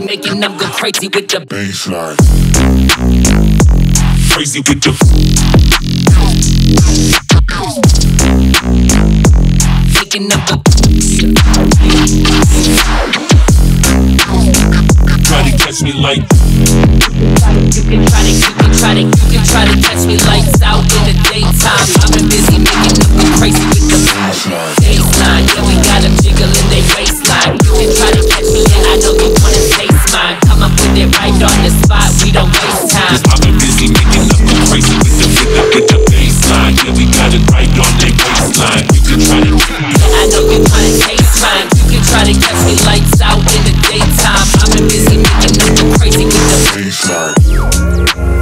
making them go crazy with the bassline. Crazy with the making them go try to catch me like You can try to, you can try to, you can try to catch me lights out in the daytime. I've been busy making go crazy with the Bassline. Yeah, we got the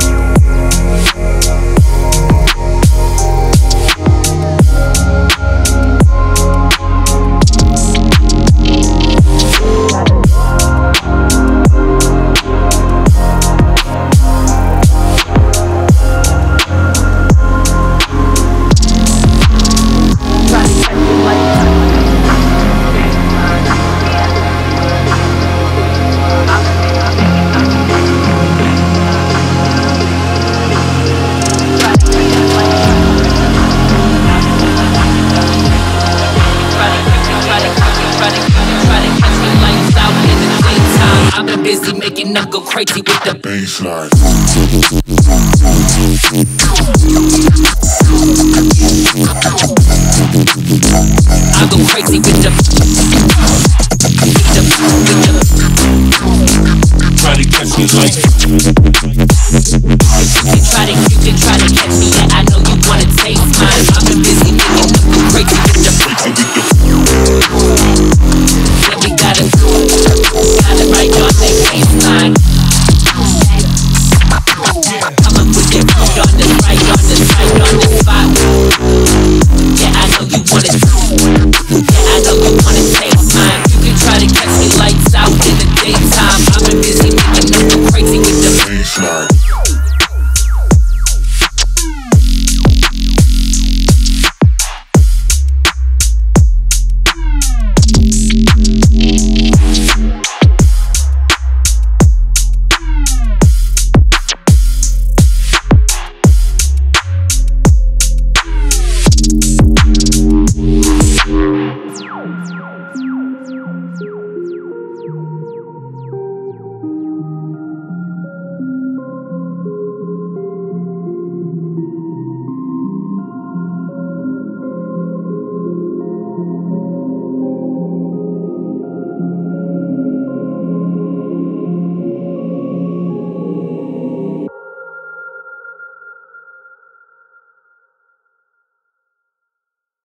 busy making them go crazy with the Bassline. I go crazy with the with the with the try to catch me like